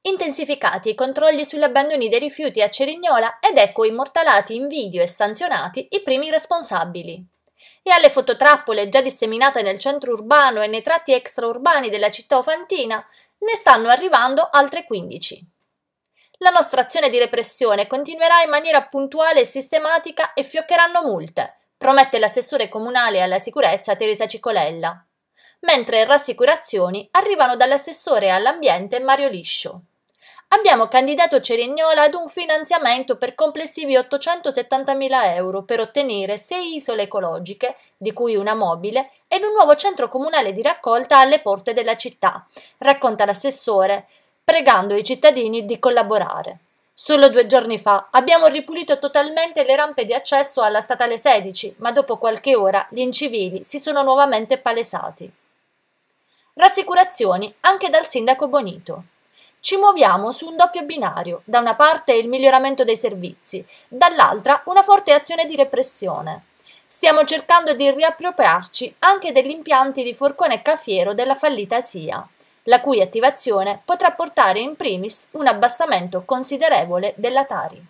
Intensificati i controlli sugli abbandoni dei rifiuti a Cerignola ed ecco immortalati in video e sanzionati i primi responsabili. E alle fototrappole già disseminate nel centro urbano e nei tratti extraurbani della città ofantina ne stanno arrivando altre 15. La nostra azione di repressione continuerà in maniera puntuale e sistematica e fioccheranno multe, promette l'assessore comunale alla sicurezza Teresa Cicolella, mentre rassicurazioni arrivano dall'assessore all'ambiente Mario Liscio. Abbiamo candidato Cerignola ad un finanziamento per complessivi 870.000 euro per ottenere sei isole ecologiche, di cui una mobile, ed un nuovo centro comunale di raccolta alle porte della città, racconta l'assessore, pregando i cittadini di collaborare. Solo due giorni fa abbiamo ripulito totalmente le rampe di accesso alla statale 16, ma dopo qualche ora gli incivili si sono nuovamente palesati. Rassicurazioni anche dal sindaco Bonito. Ci muoviamo su un doppio binario, da una parte il miglioramento dei servizi, dall'altra una forte azione di repressione. Stiamo cercando di riappropriarci anche degli impianti di Forcone e Cafiero della fallita SIA, la cui attivazione potrà portare in primis un abbassamento considerevole della Tari.